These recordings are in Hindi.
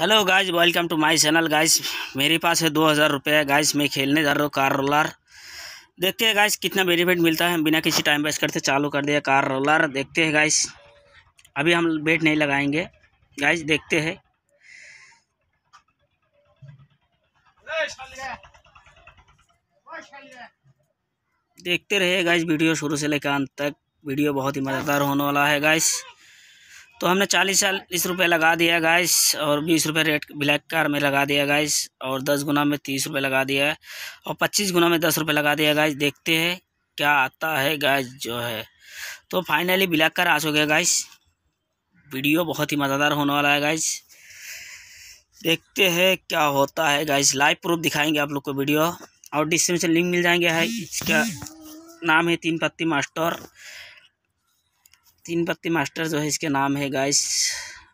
Hello guys welcome to my channel guys मेरे पास है दो हज़ार रुपये गाइस मैं खेलने जा रहा हूँ कार रोलर देखते हैं गाइस कितना बेनिफिट मिलता है। बिना किसी टाइम वेस्ट करते, चालू कर दिया कार रोलर देखते हैं गाइस अभी हम बेट नहीं लगाएँगे। गाइस देखते हैं। देखते रहे गाइस वीडियो शुरू से लेकर अंत तक। वीडियो बहुत ही मज़ेदार होने वाला है गाइस तो हमने चालीस चालीस रुपये लगा दिया गाइस और बीस रुपये रेट ब्लैक कार में लगा दिया गाइस और दस गुना में तीस रुपये लगा दिया है, और पच्चीस गुना में दस रुपये लगा दिया गाइस देखते हैं क्या आता है गाइस जो है। तो फाइनली ब्लैक कार आ चुके गाइस वीडियो बहुत ही मज़ेदार होने वाला है गाइस देखते हैं क्या होता है गाइस लाइव प्रूफ दिखाएँगे आप लोग को वीडियो और डिस्क्रिप्शन लिंक मिल जाएँगे है, इसका नाम है तीन पत्ती मास्टर तीन पत्ती मास्टर जो है इसके नाम है गाइस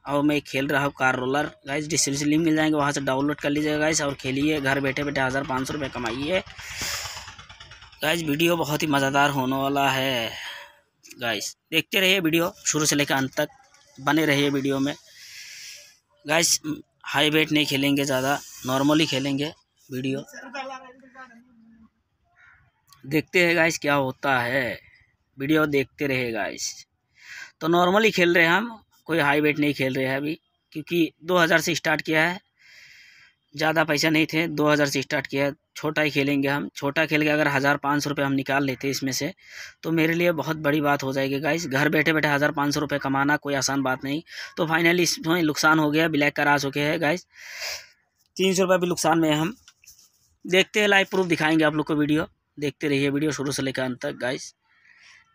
और मैं खेल रहा हूँ car roller guys description link मिल जाएँगे, वहाँ से डाउनलोड कर लीजिएगा गाइस और खेलिए, घर बैठे बैठे हज़ार पाँच सौ रुपये कमाइए। गाइस वीडियो बहुत ही मज़ेदार होने वाला है गाइस देखते रहिए वीडियो, शुरू से लेकर अंत तक। बने रहिए वीडियो में। गाइस हाई वेट नहीं खेलेंगे ज़्यादा नॉर्मली खेलेंगे वीडियो। देखते हैं गाइस क्या होता है। वीडियो देखते रहे गाइस तो नॉर्मली खेल रहे हैं हम, कोई हाई वेट नहीं खेल रहे हैं अभी, क्योंकि दो हज़ार से स्टार्ट किया है। ज़्यादा पैसा नहीं थे, दो हज़ार से स्टार्ट किया है। छोटा ही खेलेंगे हम। छोटा खेल के अगर हज़ार पाँच सौ रुपये हम निकाल लेते इसमें से तो मेरे लिए बहुत बड़ी बात हो जाएगी गाइस घर बैठे बैठे हज़ार पाँच सौ रुपये कमाना कोई आसान बात नहीं। तो फाइनली इसमें नुकसान हो गया ब्लैक कर आ चुके हैं गाइस तीन सौ रुपये भी नुकसान में हम। देखते हैं लाइव प्रूफ दिखाएँगे आप लोग को वीडियो। देखते रहिए वीडियो शुरू से लेकर अंत तक गाइस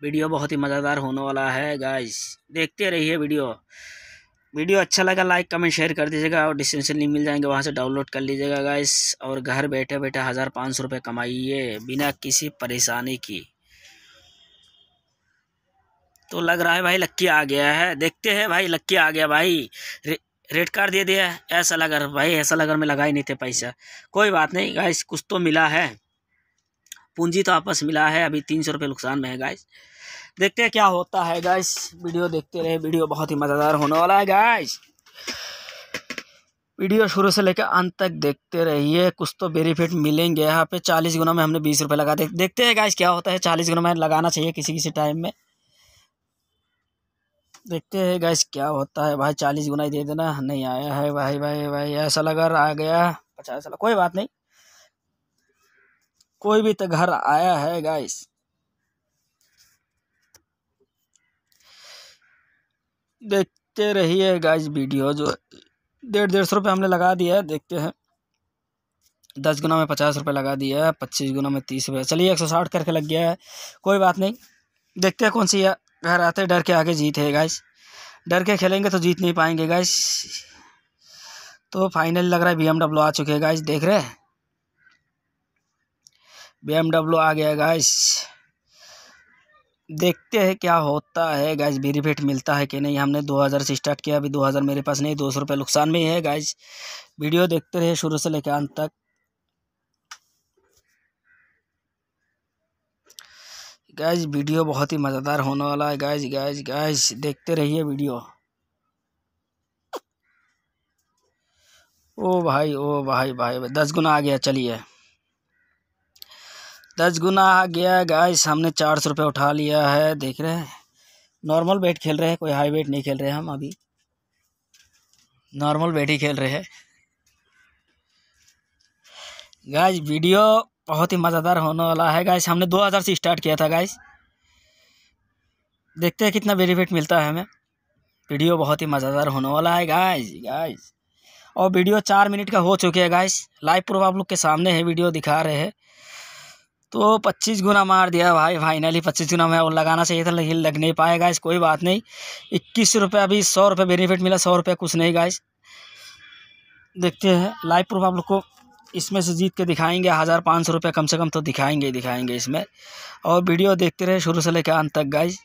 वीडियो बहुत ही मज़ेदार होने वाला है गाइस देखते रहिए वीडियो। वीडियो अच्छा लगा लाइक कमेंट शेयर कर दीजिएगा और डिस्क्रिप्शन लिंक मिल जाएँगे, वहाँ से डाउनलोड कर लीजिएगा गाइस और घर बैठे बैठे हज़ार पाँच सौ रुपये कमाइए बिना किसी परेशानी की। तो लग रहा है भाई लक्की आ गया है। देखते हैं भाई लक्की आ गया भाई। रेड कार्ड दे दिया ऐसा लगा भाई ऐसा लगा में लगा ही नहीं थे पैसा। कोई बात नहीं गाइस कुछ तो मिला है। पूंजी तो आपस मिला है, अभी तीन सौ रुपये नुकसान में है गाइस देखते हैं क्या होता है गाइस वीडियो देखते रहे. वीडियो बहुत ही मज़ेदार होने वाला है गाइस वीडियो शुरू से लेकर अंत तक देखते रहिए. कुछ तो बेनिफिट मिलेंगे यहाँ पे. चालीस गुना में हमने बीस रुपये लगा दे देखते हैं गाइस क्या होता है. चालीस गुना में लगाना चाहिए किसी किसी टाइम में. देखते हैं गैस क्या होता है. भाई, चालीस गुना ही दे देना. नहीं आया है, भाई भाई भाई. ऐसा लगा आ गया. पचास कोई बात नहीं. कोई भी तो घर आया है गाइस देखते रहिए गाइस वीडियो जो डेढ़ डेढ़ सौ रुपये हमने लगा दिया है, देखते हैं। दस गुना में पचास रुपये लगा दिया है, पच्चीस गुना में तीस रुपये। चलिए एक सौ साठ करके लग गया है, कोई बात नहीं। देखते हैं कौन सी घर आते डर के आगे जीत है गाइस डर के खेलेंगे तो जीत नहीं पाएँगे गाइस तो फाइनल लग रहा है बी आ चुके हैं गाइस देख रहे हैं? बी आ गया गाइस देखते हैं क्या होता है। गाइस बेनिफिट मिलता है कि नहीं? हमने दो हज़ार से स्टार्ट किया, अभी दो हज़ार मेरे पास नहीं, दो सौ रुपये नुकसान में ही है गाइस वीडियो देखते रहे शुरू से लेकर अंत तक। गाइज़ वीडियो बहुत ही मज़ेदार होने वाला है गाइस गाइज़ गाइज़ देखते रहिए वीडियो ओ भाई ओ भाई भाई, दस गुना आ गया चलिए। दस गुना आ गया गाइस हमने चार सौ रुपये उठा लिया है, देख रहे हैं। नॉर्मल बैट खेल रहे हैं, कोई हाई वेट नहीं खेल रहे हैं हम अभी। नॉर्मल बैट ही खेल रहे हैं। गाइस वीडियो बहुत ही मज़ेदार होने वाला है गाइस हमने दो हज़ार से स्टार्ट किया था गाइस देखते हैं कितना बेनिफिट मिलता है हमें। वीडियो बहुत ही मज़ेदार होने वाला है गाइस गाइस और वीडियो चार मिनट का हो चुके हैं गाइस लाइव प्रूफ आप लोग के सामने है वीडियो दिखा रहे हैं। तो पच्चीस गुना मार दिया भाई फाइनली पच्चीस गुना में और लगाना चाहिए था, लेकिन लग नहीं पाएगा इस कोई बात नहीं। इक्कीस रुपये अभी सौ रुपये बेनिफिट मिला, सौ रुपये कुछ नहीं गाइस देखते हैं लाइव प्रूफ आप लोग को इसमें से जीत के दिखाएँगे, हज़ार पाँच सौ रुपये कम से कम तो दिखाएँगे ही दिखाएँगे इसमें। और वीडियो देखते रहे शुरू से लेकर अंत तक गाइज़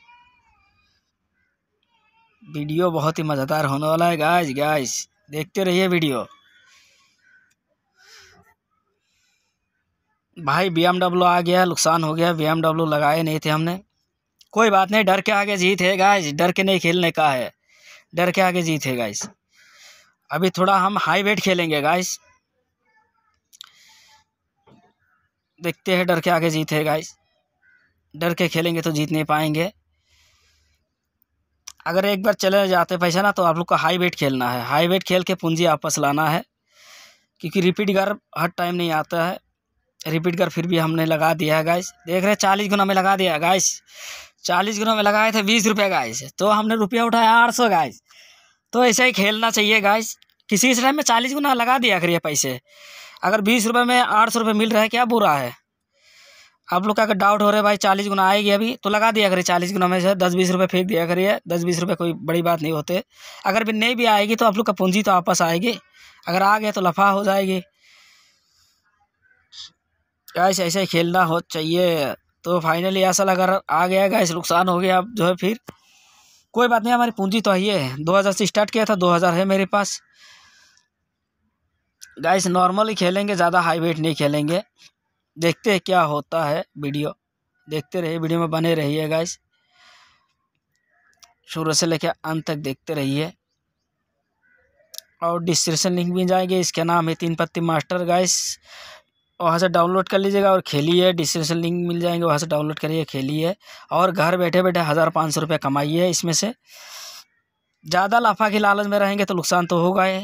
वीडियो बहुत ही मज़ेदार होने वाला है गाइज़ गाइज़ देखते रहिए वीडियो भाई BMW आ गया, नुकसान हो गया BMW लगाए नहीं थे हमने। कोई बात नहीं, डर के आगे जीत है गाइस डर के नहीं खेलने का है। डर के आगे जीत है गाइस अभी थोड़ा हम हाई वेट खेलेंगे गाइस देखते हैं, डर के आगे जीत है गाइस डर के खेलेंगे तो जीत नहीं पाएँगे। अगर एक बार चले जाते पैसा ना तो आप लोग का हाई वेट खेलना है। हाई वेट खेल के पूंजी वापस लाना है, क्योंकि रिपीट घर हर टाइम नहीं आता है। रिपीट कर फिर भी हमने लगा दिया है गाइस देख रहे चालीस गुना में लगा दिया गाइस चालीस गुना में लगाए थे, बीस रुपये गाइस तो हमने रुपया उठाया आठ सौ गाइस तो ऐसे ही खेलना चाहिए गाइस किसी इस टाइम में चालीस गुना लगा दिया करिए पैसे। अगर बीस रुपये में आठ सौ रुपये मिल रहा है, क्या बुरा है? आप लोग का अगर डाउट हो रहा है, भाई, चालीस गुना आएगी अभी तो लगा दिया करिए चालीस गुना में से। दस बीस रुपये फेंक दिया करिए। दस बीस रुपये कोई बड़ी बात नहीं होते। अगर भी नहीं भी आएगी तो आप लोग का पूंजी तो वापस आएगी। अगर आ गया तो लफा हो जाएगी। गैस ऐसे खेलना हो चाहिए। तो फाइनली ऐसा अगर आ गया गैस नुकसान हो गया अब जो है फिर। कोई बात नहीं, हमारी पूंजी तो है दो हज़ार से स्टार्ट किया था, दो हज़ार है मेरे पास। गैस नॉर्मली खेलेंगे, ज़्यादा हाई वेट नहीं खेलेंगे। देखते हैं क्या होता है वीडियो देखते रहिए वीडियो में बने रहिए गैस शुरू से लेकर अंत तक देखते रहिए। और डिस्क्रिप्शन लिंक भी जाएँगे, इसका नाम है तीन पत्ती मास्टर गाइस वहाँ से डाउनलोड कर लीजिएगा और खेलिए डिस्क्रिप्शन लिंक मिल जाएँगे, वहाँ से डाउनलोड करिए, खेलिए और घर बैठे बैठे हज़ार पाँच सौ रुपये कमाइए इसमें से। ज़्यादा लाफा की लालच में रहेंगे तो नुकसान तो होगा ही।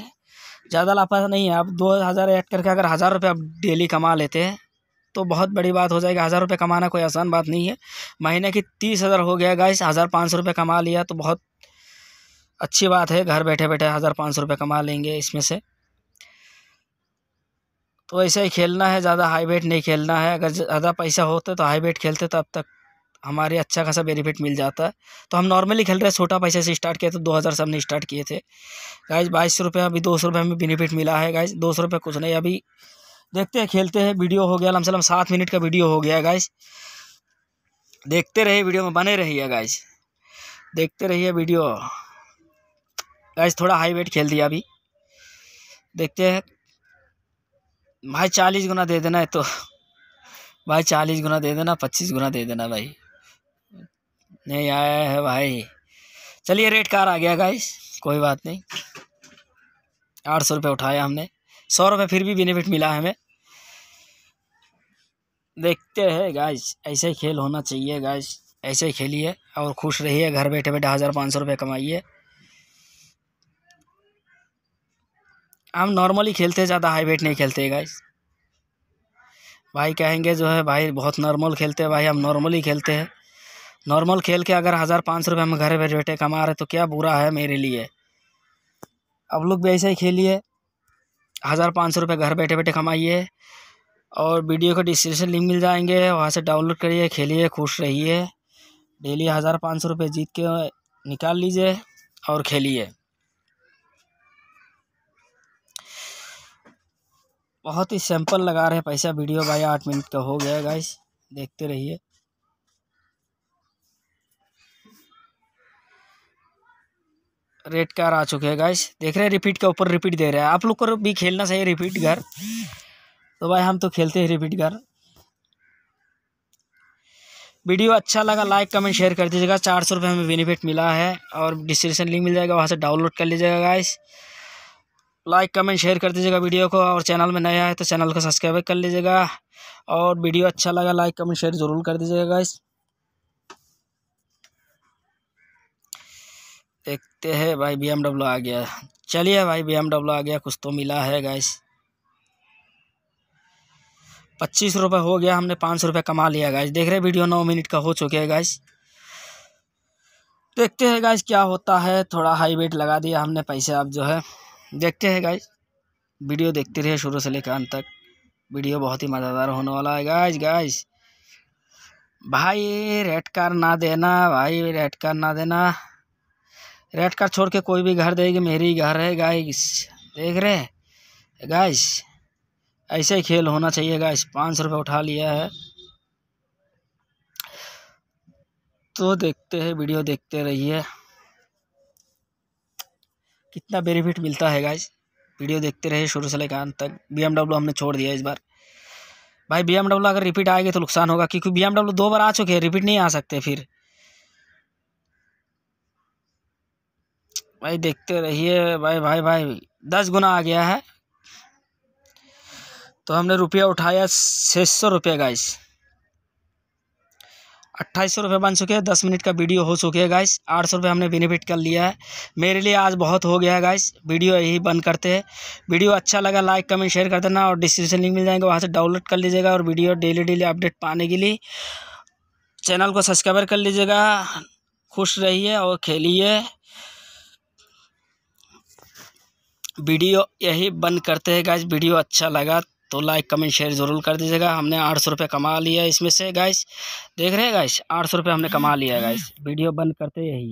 ज़्यादा लाफा नहीं है, आप दो हज़ार ऐड करके अगर हज़ार रुपये आप डेली कमा लेते हैं तो बहुत बड़ी बात हो जाएगी। हज़ार रुपये कमाना कोई आसान बात नहीं है। महीने की तीस हज़ार हो गया गाइस हज़ार पाँच सौ रुपये कमा लिया तो बहुत अच्छी बात है। घर बैठे बैठे हज़ार पाँच सौ रुपये कमा लेंगे इसमें से। तो ऐसे ही खेलना है, ज़्यादा हाई वेट नहीं खेलना है। अगर ज़्यादा पैसा होता तो हाई वेट खेलते तो अब तक हमारे अच्छा खासा बेनिफिट मिल जाता है। तो हम नॉर्मली खेल रहे हैं, छोटा पैसे से स्टार्ट किए तो दो हज़ार से हमने स्टार्ट किए थे। गाइज़ बाईस सौ रुपये, अभी दो सौ रुपये हमें बेनिफिट मिला है। गाइज़ दो सौ रुपये कुछ नहीं, अभी देखते हैं, खेलते हैं वीडियो हो गया लम लमसलम सात मिनट का वीडियो हो गया है गाइज़ देखते रहिए वीडियो में बने रहिए गाइज़ देखते रहिए वीडियो गाइज़ थोड़ा हाई वेट खेल दिया अभी। देखते हैं। भाई चालीस गुना दे देना है तो भाई चालीस गुना दे देना, पच्चीस गुना दे देना भाई। नहीं आया है भाई। चलिए रेट कार आ गया गाइस कोई बात नहीं। आठ सौ रुपये उठाया हमने। सौ रुपये फिर भी बेनिफिट मिला हमें। देखते हैं गाइस ऐसे ही खेल होना चाहिए गाइस ऐसे ही खेलिए और खुश रहिए, घर बैठे बैठे हज़ार पाँच सौ रुपये कमाइए। हम नॉर्मली खेलते ज़्यादा हाई वेट नहीं खेलते गाइस भाई कहेंगे जो है, भाई बहुत नॉर्मल खेलते हैं, भाई हम नॉर्मली खेलते हैं. नॉर्मल खेल के अगर हज़ार पाँच सौ रुपये हम घर बैठे बैठे कमा रहे तो क्या बुरा है मेरे लिए? अब लोग भी ऐसे ही खेलिए. हज़ार पाँच सौ रुपये घर बैठे बैठे कमाइए और वीडियो का डिस्क्रिप्शन लिंक मिल जाएँगे, वहाँ से डाउनलोड करिए, खेलिए, खुश रहिए. डेली हज़ार पाँच सौ रुपये जीत के निकाल लीजिए और खेलिए. बहुत ही सिंपल लगा रहे पैसा, वीडियो भाई, आठ मिनट का हो गया गाइस देखते रहिए। रेड कार आ चुके हैं गाइस देख रहे हैं रिपीट के ऊपर रिपीट दे रहे हैं। आप लोग को भी खेलना चाहिए रिपीट घर। तो भाई, हम तो खेलते हैं रिपीट घर। वीडियो अच्छा लगा लाइक कमेंट शेयर कर दीजिएगा। चार सौ रुपये हमें बेनिफिट मिला है और डिस्क्रिप्शन लिंक मिल जाएगा, वहाँ से डाउनलोड कर लीजिएगा गाइस लाइक कमेंट शेयर कर दीजिएगा वीडियो को और चैनल में नया है तो चैनल को सब्सक्राइब कर लीजिएगा। और वीडियो अच्छा लगा लाइक कमेंट शेयर ज़रूर कर दीजिएगा गाइस देखते हैं भाई बी आ गया। चलिए भाई बी आ गया, कुछ तो मिला है गाइस पच्चीस रुपये हो गया, हमने पाँच सौ रुपये कमा लिया गाइस देख रहे वीडियो नौ मिनट का हो चुके हैं गाइस देखते हैं गाइस क्या होता है। थोड़ा हाई वेट लगा दिया हमने, पैसे अब जो है। देखते हैं गाइज़ वीडियो देखते रहिए शुरू से लेकर अंत तक। वीडियो बहुत ही मज़ेदार होने वाला है गाइज़ गाइज़ भाई रेड कार ना देना, भाई रेड कार ना देना। रेड कार छोड़ के कोई भी घर देगी, मेरी घर है गाइस देख रहे हैं? गाइस ऐसे ही खेल होना चाहिए गाइस पाँच सौ रुपये उठा लिया है। तो देखते हैं, वीडियो देखते रहिए। कितना बेनिफिट मिलता है गाइज़ वीडियो देखते रहे शुरू से लेकर अंत तक। बी हमने छोड़ दिया इस बार। भाई बी अगर रिपीट आएगी तो नुकसान होगा, क्योंकि बी दो बार आ चुके हैं रिपीट नहीं आ सकते फिर। भाई, देखते रहिए। भाई भाई भाई, दस गुना आ गया है। तो हमने रुपया उठाया छः सौ रुपये गाइस अट्ठाईस सौ रुपये बन चुके हैं, दस मिनट का वीडियो हो चुके हैं गाइस आठ सौ रुपये हमने बेनिफिट कर लिया है। मेरे लिए आज बहुत हो गया है गाइस वीडियो यही बंद करते हैं। वीडियो अच्छा लगा लाइक कमेंट शेयर कर देना और डिस्क्रिप्शन लिंक मिल जाएँगे, वहाँ से डाउनलोड कर लीजिएगा और वीडियो डेली डेली अपडेट पाने के लिए चैनल को सब्सक्राइबर कर लीजिएगा। खुश रहिए और खेलिए। वीडियो यही बंद करते हैं गाइस वीडियो अच्छा लगा तो लाइक कमेंट शेयर ज़रूर कर दीजिएगा। हमने आठ सौ रुपये कमा लिया इसमें से गाइस देख रहे हैं गाइस आठ सौ रुपये हमने कमा लिया गाइस वीडियो बंद करते यही।